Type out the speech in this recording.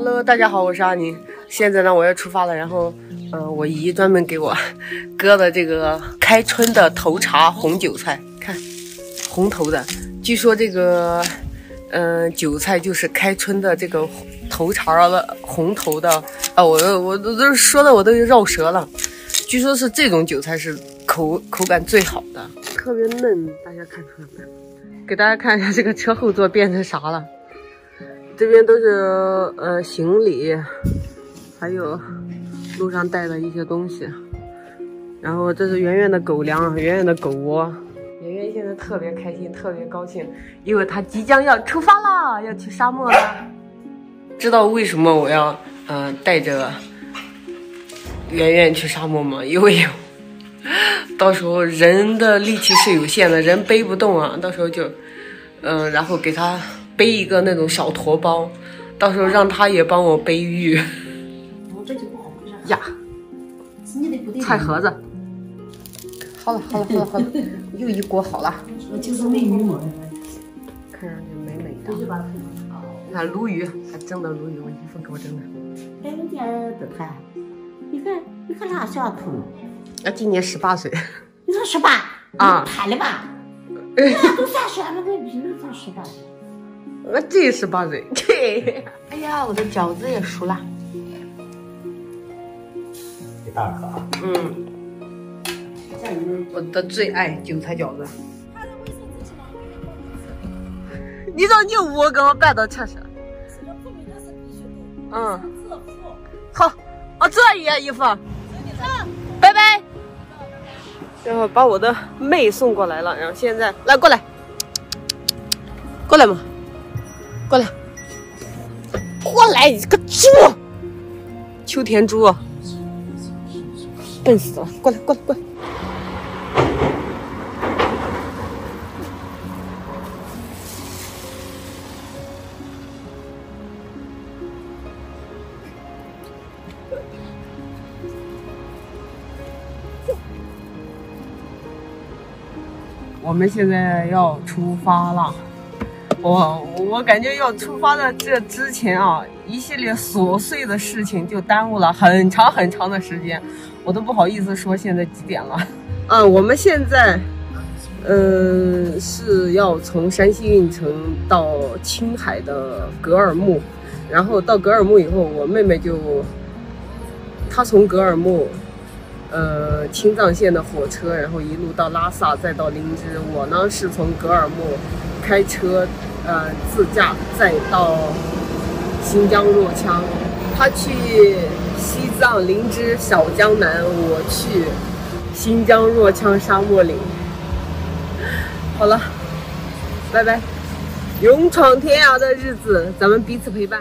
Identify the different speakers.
Speaker 1: Hello，大家好，我是阿宁。现在呢，我要出发了。然后，嗯、我姨专门给我 割的这个开春的头茬红韭菜，看红头的。据说这个，嗯、韭菜就是开春的这个头茬的红头的。啊，我我都都说的我都绕舌了。据说是这种韭菜是口口感最好的，特别嫩，大家看出来没？给大家看一下这个车后座变成啥了。这边都是呃行李，还有路上带的一些东西。然后这是圆圆的狗粮，圆圆的狗窝。圆圆现在特别开心，特别高兴，因为她即将要出发啦，要去沙漠了。知道为什么我要呃带着圆圆去沙漠吗？因为 到时候人的力气是有限的，人背不动啊，到时候就嗯、然后给他背一个那种小驼包，到时候让他也帮我背玉
Speaker 2: 我这就不好回事。
Speaker 1: 呀，
Speaker 2: 你的不对。
Speaker 1: 菜盒子。好了好了好了好了，又一锅好了，
Speaker 2: 我就是美女嘛。
Speaker 1: 看上去美美的。你看鲈鱼，还蒸的鲈鱼，我姨夫给我蒸的。
Speaker 2: 哎，人家都看，你看，你看那小兔，
Speaker 1: 啊，今年十八岁。
Speaker 2: 你说十八
Speaker 1: 啊
Speaker 2: 谈了吧？人家都三十了，那个比你才十八。
Speaker 1: 我真十八岁。对。
Speaker 2: 哎呀，我的饺子也熟了。
Speaker 3: 一大颗啊！
Speaker 1: 嗯，我的最爱韭菜饺子。你让你我给我办的确实。嗯，好，我这也衣服。拜拜。然后把我的妹送过来了，然后现在来过来，过来嘛，过来，过来，你个猪，秋田猪，笨死了，过来，过来，过来。我们现在要出发了，我我感觉要出发的这之前啊，一系列琐碎的事情就耽误了很长很长的时间，我都不好意思说现在几点了。嗯，我们现在，嗯，是要从山西运城到青海的格尔木，然后到格尔木以后，我妹妹就，她从格尔木。呃，青藏线的火车，然后一路到拉萨，再到林芝。我呢是从格尔木开车，呃，自驾再到新疆若羌。他去西藏林芝小江南，我去新疆若羌沙漠岭。好了，拜拜！勇闯天涯的日子，咱们彼此陪伴。